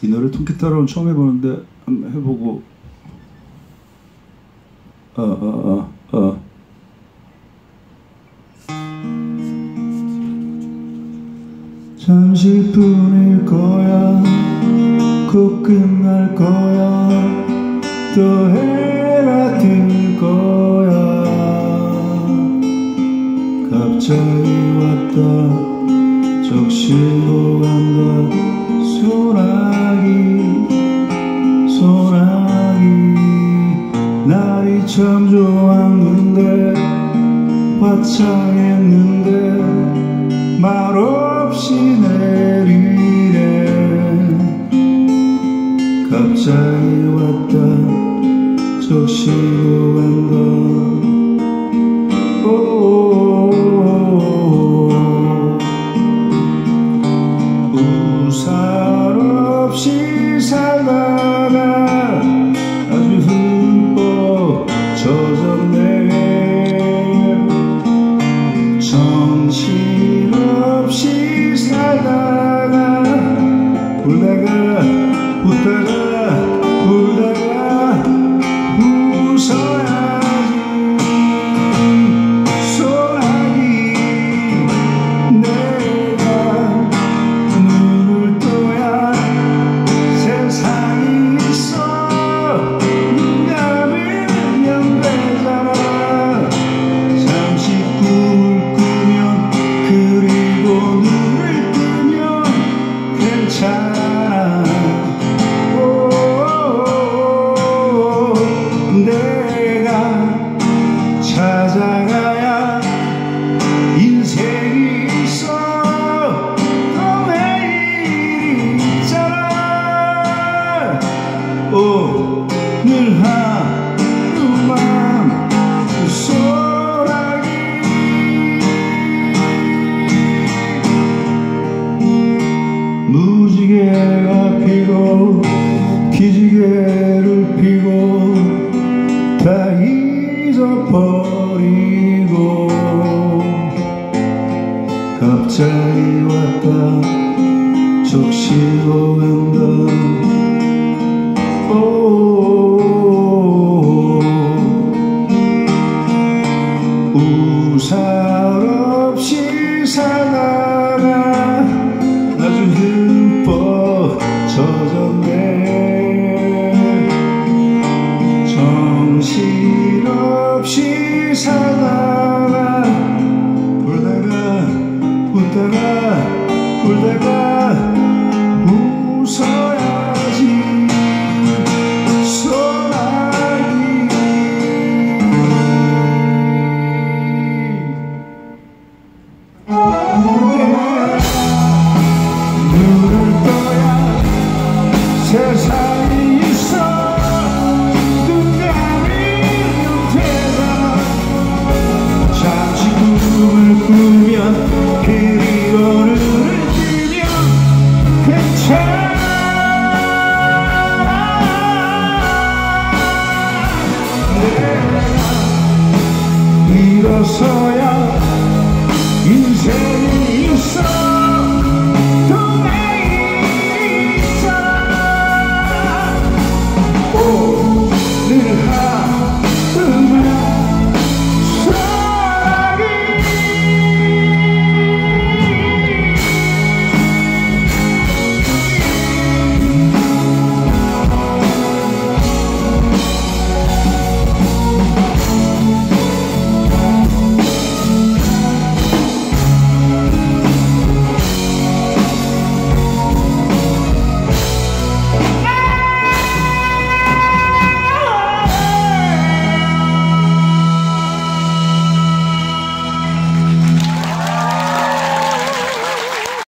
이 노래 통기타로는 처음 해보는데 한번 해보고. 어 어, 어, 어. 잠시뿐일 거야. 곧 끝날 거야. 또 해가 뜰 거야. 갑자기 왔다. 적시 참 좋았는데 화창했는데 말없이 내리네. 갑자기 왔다 적시고 간다 não. 무지개가 피고 기지개를 피고 다 잊어버리고 갑자기 왔다 적시고 간다 웃으면 그리워를 울리면 괜찮아. 네. 내가 일어서야 인생이 있어.